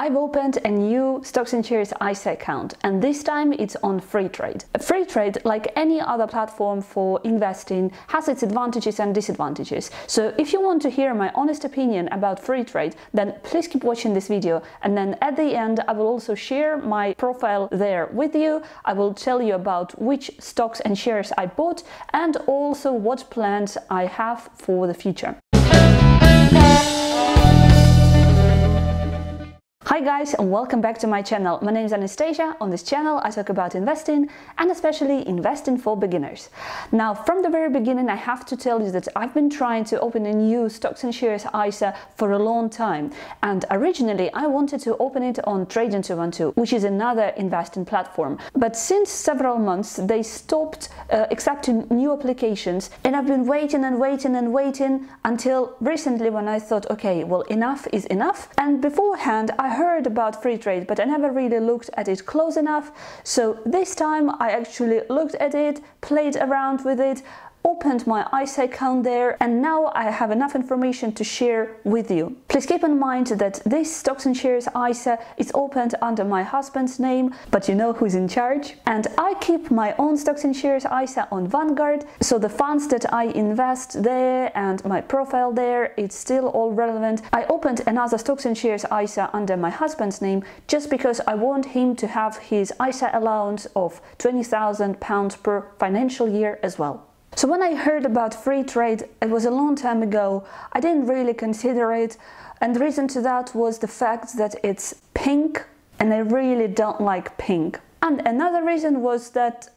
I've opened a new Stocks and Shares ISA account and this time it's on Freetrade. Freetrade, like any other platform for investing, has its advantages and disadvantages. So if you want to hear my honest opinion about Freetrade, then please keep watching this video and then at the end I will also share my profile there with you. I will tell you about which stocks and shares I bought and also what plans I have for the future. Hi guys and welcome back to my channel. My name is Anastasiia. On this channel I talk about investing and especially investing for beginners. Now from the very beginning I have to tell you that I've been trying to open a new stocks and shares ISA for a long time and originally I wanted to open it on Trading 212 which is another investing platform but since several months they stopped uh, accepting new applications and I've been waiting and waiting and waiting until recently when I thought okay well enough is enough and beforehand I heard about free trade, but I never really looked at it close enough. So this time I actually looked at it, played around with it, opened my ISA account there and now I have enough information to share with you. Please keep in mind that this Stocks and Shares ISA is opened under my husband's name, but you know who's in charge. And I keep my own Stocks and Shares ISA on Vanguard, so the funds that I invest there and my profile there, it's still all relevant. I opened another Stocks and Shares ISA under my husband's name just because I want him to have his ISA allowance of £20,000 per financial year as well. So when I heard about free trade, it was a long time ago, I didn't really consider it and the reason to that was the fact that it's pink and I really don't like pink. And another reason was that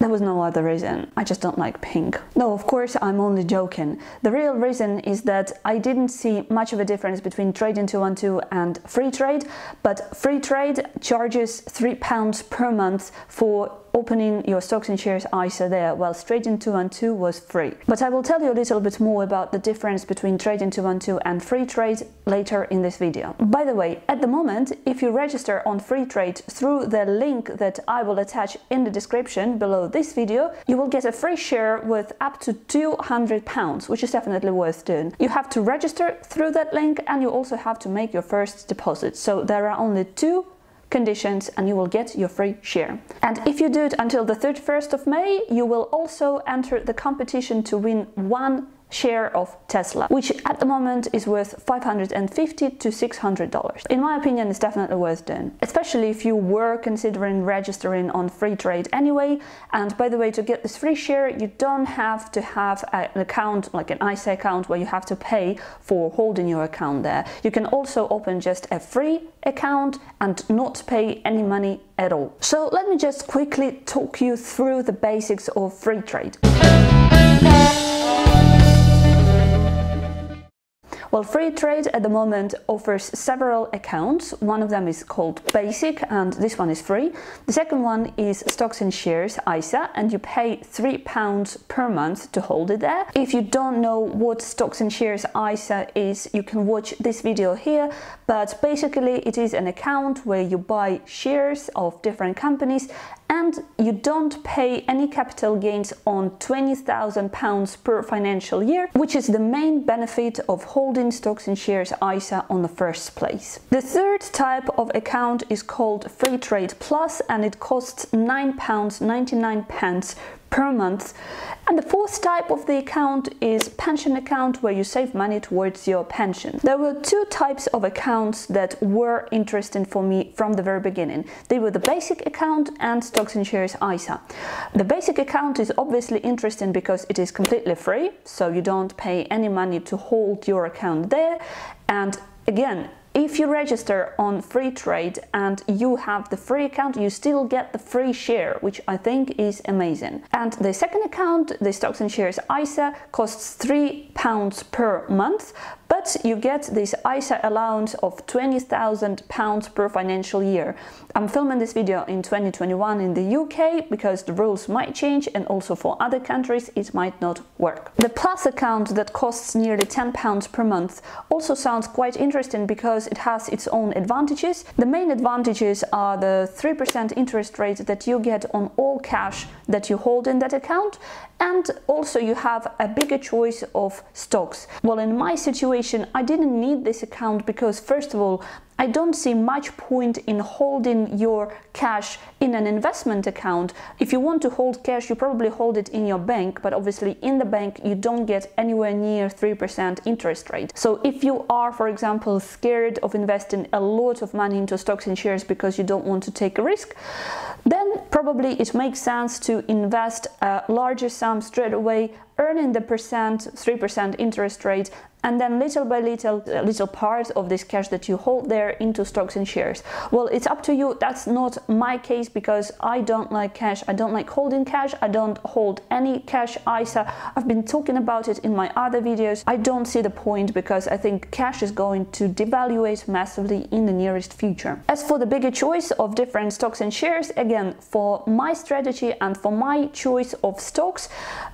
there was no other reason. I just don't like pink. No, of course, I'm only joking. The real reason is that I didn't see much of a difference between Trading 212 and free trade, but free trade charges £3 per month for opening your stocks and shares ISA there, while Trading 212 was free. But I will tell you a little bit more about the difference between Trading 212 and free trade later in this video. By the way, at the moment, if you register on free trade through the link that I will attach in the description below this video, you will get a free share with up to 200 pounds, which is definitely worth doing. You have to register through that link and you also have to make your first deposit. So there are only two conditions and you will get your free share. And if you do it until the 31st of May, you will also enter the competition to win one share of Tesla, which at the moment is worth 550 to $600. In my opinion, it's definitely worth doing, especially if you were considering registering on free trade anyway. And by the way, to get this free share, you don't have to have an account like an ISA account where you have to pay for holding your account there. You can also open just a free account and not pay any money at all. So let me just quickly talk you through the basics of Freetrade. Well, free trade at the moment offers several accounts. One of them is called Basic and this one is free. The second one is Stocks and Shares ISA and you pay £3 per month to hold it there. If you don't know what Stocks and Shares ISA is, you can watch this video here, but basically it is an account where you buy shares of different companies and you don't pay any capital gains on £20,000 per financial year, which is the main benefit of holding stocks and shares ISA on the first place. The third type of account is called Freetrade Plus and it costs £9.99 per month. And the fourth type of the account is pension account where you save money towards your pension. There were two types of accounts that were interesting for me from the very beginning. They were the basic account and stocks and shares ISA. The basic account is obviously interesting because it is completely free, so you don't pay any money to hold your account there. And again, if you register on free trade and you have the free account, you still get the free share, which I think is amazing. And the second account, the Stocks and Shares ISA, costs £3 per month, but you get this ISA allowance of £20,000 per financial year. I'm filming this video in 2021 in the UK because the rules might change and also for other countries it might not work. The Plus account that costs nearly £10 per month also sounds quite interesting because it has its own advantages. The main advantages are the 3% interest rate that you get on all cash that you hold in that account and also you have a bigger choice of stocks. Well, in my situation, I didn't need this account because, first of all, I don't see much point in holding your cash in an investment account. If you want to hold cash, you probably hold it in your bank, but obviously in the bank you don't get anywhere near 3% interest rate. So if you are, for example, scared of investing a lot of money into stocks and shares because you don't want to take a risk, then probably it makes sense to invest a larger sum straight away earning the percent 3% interest rate and then little by little little part of this cash that you hold there into stocks and shares. Well it's up to you. That's not my case because i don't like cash. I don't like holding cash. I don't hold any cash isa i've been talking about it in my other videos. I don't see the point because i think cash is going to devaluate massively in the nearest future. As for the bigger choice of different stocks and shares again for my strategy and for my choice of stocks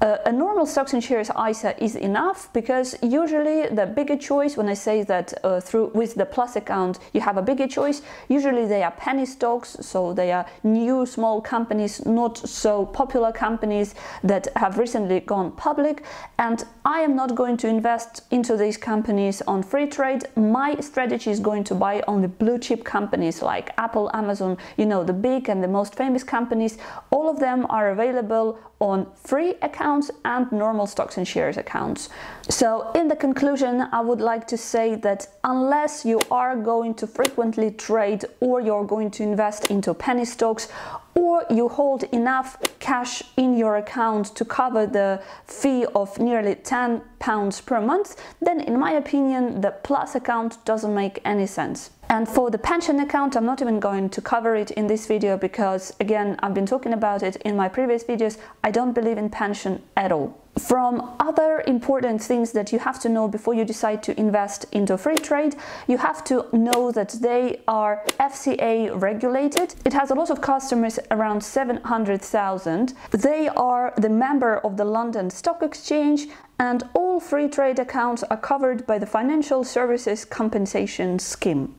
uh, a normal stocks and shares isa is enough because usually usually the bigger choice when I say that uh, through with the plus account you have a bigger choice usually they are penny stocks so they are new small companies not so popular companies that have recently gone public. And I am not going to invest into these companies on free trade. My strategy is going to buy only blue chip companies like Apple Amazon you know the big and the most famous companies. All of them are available on free accounts and normal stocks and shares accounts. So in the conclusion, I would like to say that unless you are going to frequently trade or you're going to invest into penny stocks or you hold enough cash in your account to cover the fee of nearly 10 pounds per month, then in my opinion, the plus account doesn't make any sense. And for the pension account, I'm not even going to cover it in this video because again, I've been talking about it in my previous videos. I don't believe in pension at all. From other important things that you have to know before you decide to invest into free trade, you have to know that they are FCA regulated. It has a lot of customers, around 700,000. They are the member of the London Stock Exchange and all free trade accounts are covered by the Financial Services Compensation Scheme.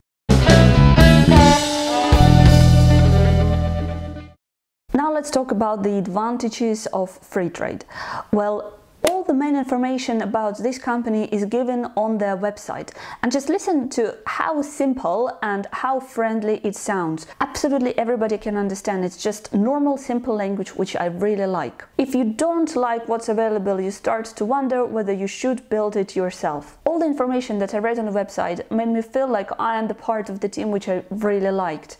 Now let's talk about the advantages of free trade. Well, all the main information about this company is given on their website and just listen to how simple and how friendly it sounds. Absolutely everybody can understand it's just normal simple language which I really like. If you don't like what's available you start to wonder whether you should build it yourself. All the information that I read on the website made me feel like I am the part of the team which I really liked.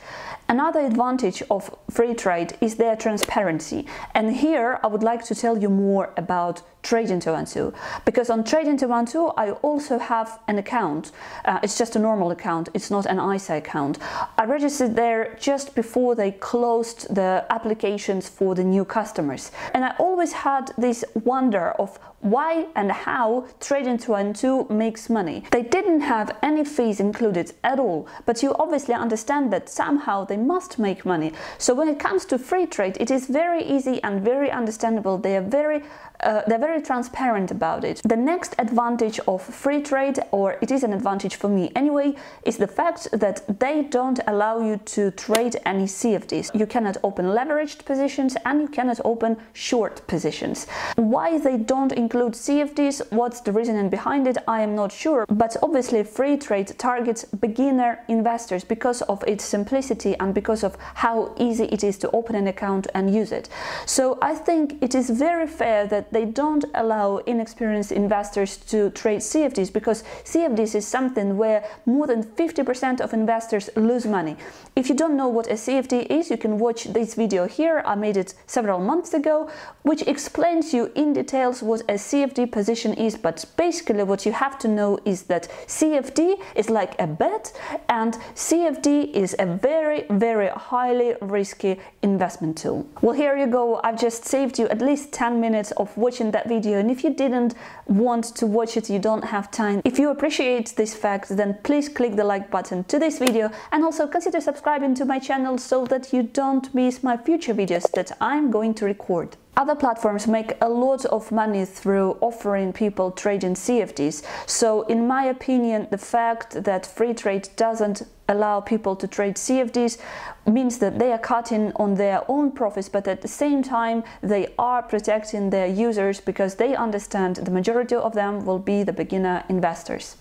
Another advantage of free trade is their transparency and here I would like to tell you more about Trading 212 because on Trading 212 I also have an account. Uh, it's just a normal account, it's not an ISA account. I registered there just before they closed the applications for the new customers. And I always had this wonder of why and how Trading 212 makes money. They didn't have any fees included at all, but you obviously understand that somehow they must make money. So when it comes to free trade, it is very easy and very understandable. They are very uh, they're very transparent about it. The next advantage of free trade, or it is an advantage for me anyway, is the fact that they don't allow you to trade any CFDs. You cannot open leveraged positions and you cannot open short positions. Why they don't include CFDs, what's the reasoning behind it, I am not sure, but obviously free trade targets beginner investors because of its simplicity and because of how easy it is to open an account and use it. So I think it is very fair that they don't allow inexperienced investors to trade CFDs because CFDs is something where more than 50% of investors lose money. If you don't know what a CFD is, you can watch this video here. I made it several months ago, which explains you in details what a CFD position is. But basically what you have to know is that CFD is like a bet and CFD is a very, very highly risky investment tool. Well, here you go. I've just saved you at least 10 minutes watching that video. And if you didn't want to watch it you don't have time. If you appreciate this fact then please click the like button to this video. And also consider subscribing to my channel so that you don't miss my future videos that I'm going to record. Other platforms make a lot of money through offering people trading CFDs. So in my opinion, the fact that free trade doesn't allow people to trade CFDs means that they are cutting on their own profits, but at the same time, they are protecting their users because they understand the majority of them will be the beginner investors.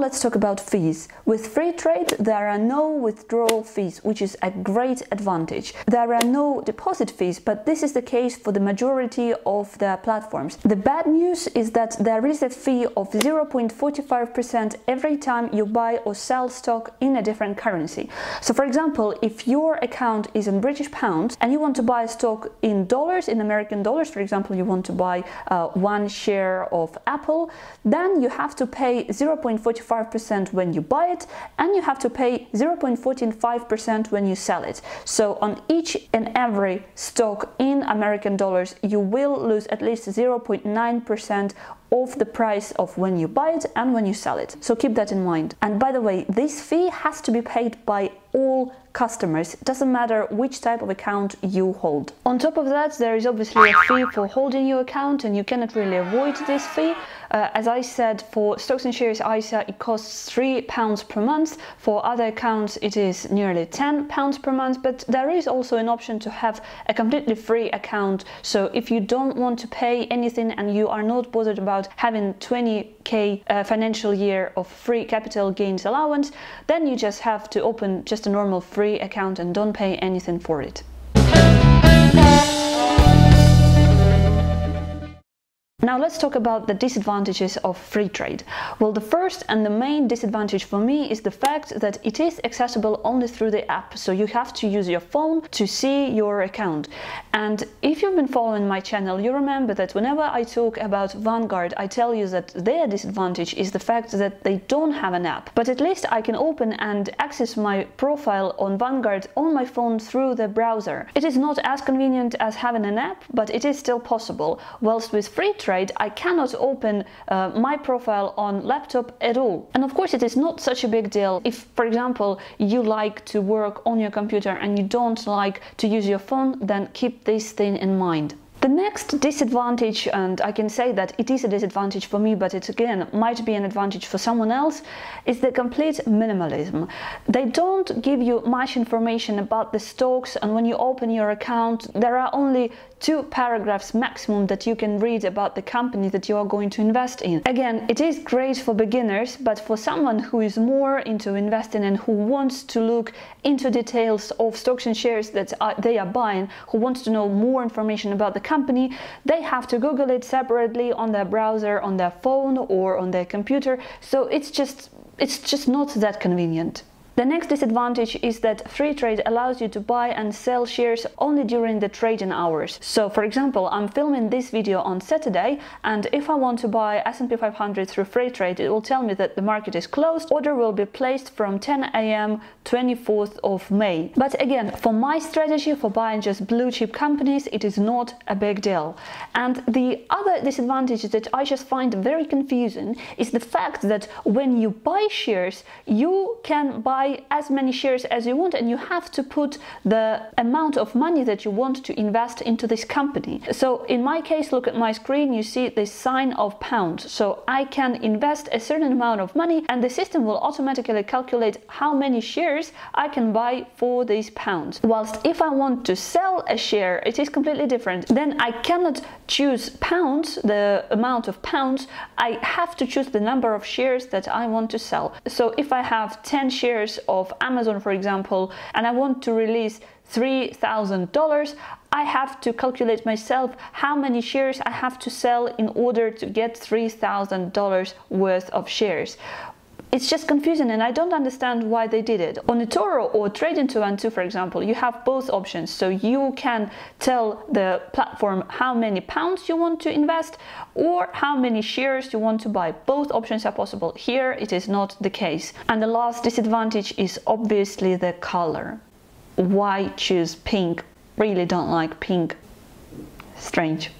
Let's talk about fees. With free trade, there are no withdrawal fees, which is a great advantage. There are no deposit fees, but this is the case for the majority of the platforms. The bad news is that there is a fee of 0.45% every time you buy or sell stock in a different currency. So for example, if your account is in British pounds and you want to buy stock in dollars, in American dollars, for example, you want to buy uh, one share of Apple, then you have to pay 0.45 0.45% when you buy it and you have to pay 0.145% when you sell it. So on each and every stock in American dollars, you will lose at least 0.9% of the price of when you buy it and when you sell it. So keep that in mind. And by the way, this fee has to be paid by all customers. It doesn't matter which type of account you hold. On top of that, there is obviously a fee for holding your account and you cannot really avoid this fee. Uh, as I said, for stocks and shares ISA, it costs three pounds per month. For other accounts, it is nearly 10 pounds per month, but there is also an option to have a completely free account. So if you don't want to pay anything and you are not bothered about having 20k uh, financial year of free capital gains allowance, then you just have to open just a normal free account and don't pay anything for it. Now let's talk about the disadvantages of free trade. Well, the first and the main disadvantage for me is the fact that it is accessible only through the app. So you have to use your phone to see your account. And if you've been following my channel, you remember that whenever I talk about Vanguard, I tell you that their disadvantage is the fact that they don't have an app. But at least I can open and access my profile on Vanguard on my phone through the browser. It is not as convenient as having an app, but it is still possible. Whilst with free trade, trade, I cannot open uh, my profile on laptop at all. And of course, it is not such a big deal if, for example, you like to work on your computer and you don't like to use your phone, then keep this thing in mind. The next disadvantage, and I can say that it is a disadvantage for me, but it again might be an advantage for someone else, is the complete minimalism. They don't give you much information about the stocks, and when you open your account, there are only two paragraphs maximum that you can read about the company that you are going to invest in. Again, it is great for beginners, but for someone who is more into investing and who wants to look into details of stocks and shares that they are buying, who wants to know more information about the company, they have to Google it separately on their browser, on their phone, or on their computer. So it's just it's just not that convenient. The next disadvantage is that free trade allows you to buy and sell shares only during the trading hours. So for example, I'm filming this video on Saturday and if I want to buy S&P 500 through free trade, it will tell me that the market is closed. Order will be placed from 10 a.m. 24th of May. But again, for my strategy for buying just blue chip companies, it is not a big deal. And the other disadvantage that I just find very confusing is the fact that when you buy shares, you can buy as many shares as you want and you have to put the amount of money that you want to invest into this company. So in my case, look at my screen, you see this sign of pound. So I can invest a certain amount of money and the system will automatically calculate how many shares I can buy for these pounds. Whilst if I want to sell a share, it is completely different. Then I cannot choose pounds, the amount of pounds, I have to choose the number of shares that I want to sell. So if I have 10 shares of Amazon, for example, and I want to release $3,000, I have to calculate myself how many shares I have to sell in order to get $3,000 worth of shares. It's just confusing and I don't understand why they did it. On eToro or Trading212, for example, you have both options. So you can tell the platform how many pounds you want to invest or how many shares you want to buy. Both options are possible. Here it is not the case. And the last disadvantage is obviously the color. Why choose pink? Really don't like pink. Strange.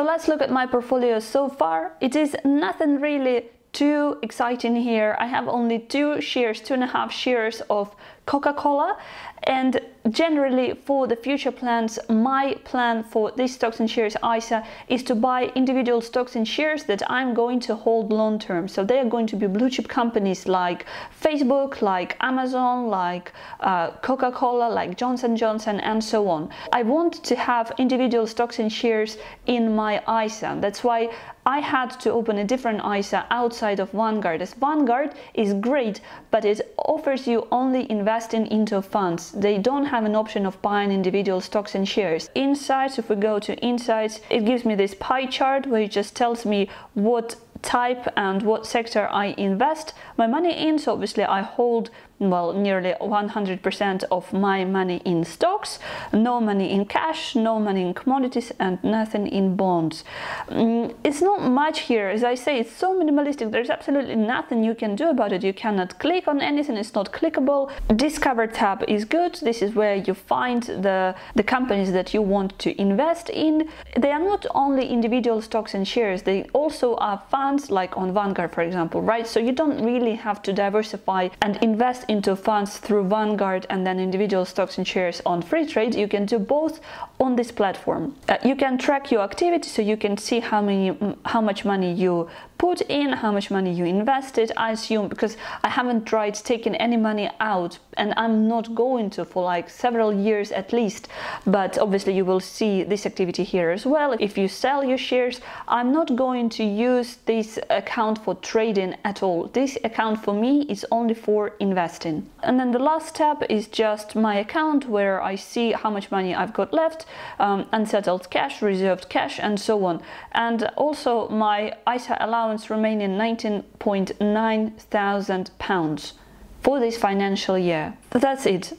So let's look at my portfolio so far. It is nothing really too exciting here. I have only two shares, two and a half shares of Coca-Cola. And generally for the future plans my plan for these stocks and shares ISA is to buy individual stocks and shares that I'm going to hold long term so they are going to be blue chip companies like Facebook like Amazon like uh, Coca-Cola like Johnson Johnson and so on. I want to have individual stocks and shares in my ISA that's why I had to open a different ISA outside of Vanguard. As Vanguard is great but it offers you only investing into funds they don't have an option of buying individual stocks and shares. Insights, if we go to insights, it gives me this pie chart where it just tells me what type and what sector I invest my money in. So obviously I hold well nearly 100% of my money in stocks, no money in cash, no money in commodities and nothing in bonds. Mm, it's not much here. As I say it's so minimalistic. There's absolutely nothing you can do about it. You cannot click on anything. It's not clickable. Discover tab is good. This is where you find the, the companies that you want to invest in. They are not only individual stocks and shares. They also are funds like on Vanguard for example right? So you don't really have to diversify and invest into funds through Vanguard and then individual stocks and shares on free trade, you can do both on this platform. Uh, you can track your activity so you can see how many how much money you put in, how much money you invested. I assume because I haven't tried taking any money out and I'm not going to for like several years at least. But obviously you will see this activity here as well. If you sell your shares, I'm not going to use this account for trading at all. This account for me is only for investing. And then the last tab is just my account where I see how much money I've got left, um, unsettled cash, reserved cash and so on. And also my ISA allowance allowance remaining 19.9 thousand pounds for this financial year. That's it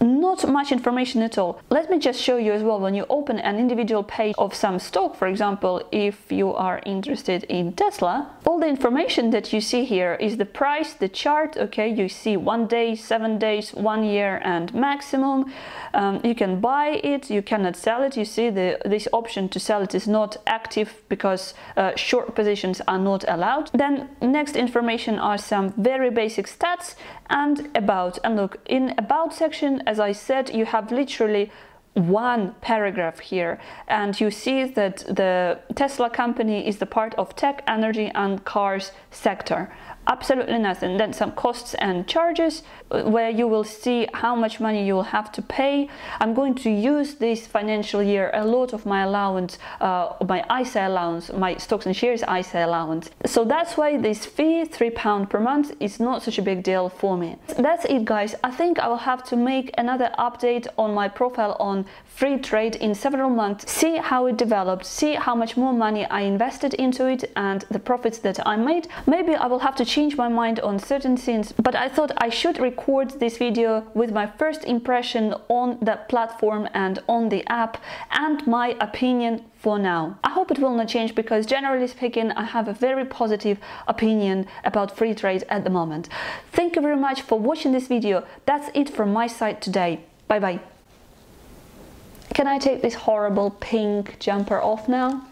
not much information at all. Let me just show you as well when you open an individual page of some stock, for example, if you are interested in Tesla, all the information that you see here is the price, the chart, okay, you see one day, seven days, one year and maximum. Um, you can buy it, you cannot sell it. You see the this option to sell it is not active because uh, short positions are not allowed. Then next information are some very basic stats and about. And look, in about section, as I said, you have literally one paragraph here and you see that the Tesla company is the part of tech, energy and cars sector absolutely nothing. Then some costs and charges uh, where you will see how much money you will have to pay. I'm going to use this financial year a lot of my allowance, uh, my ISA allowance, my stocks and shares ISA allowance. So that's why this fee, three pound per month, is not such a big deal for me. That's it guys. I think I will have to make another update on my profile on Freetrade in several months, see how it developed, see how much more money I invested into it and the profits that I made. Maybe I will have to change my mind on certain things, but I thought I should record this video with my first impression on the platform and on the app and my opinion for now. I hope it will not change because generally speaking I have a very positive opinion about free trade at the moment. Thank you very much for watching this video. That's it from my side today. Bye bye. Can I take this horrible pink jumper off now?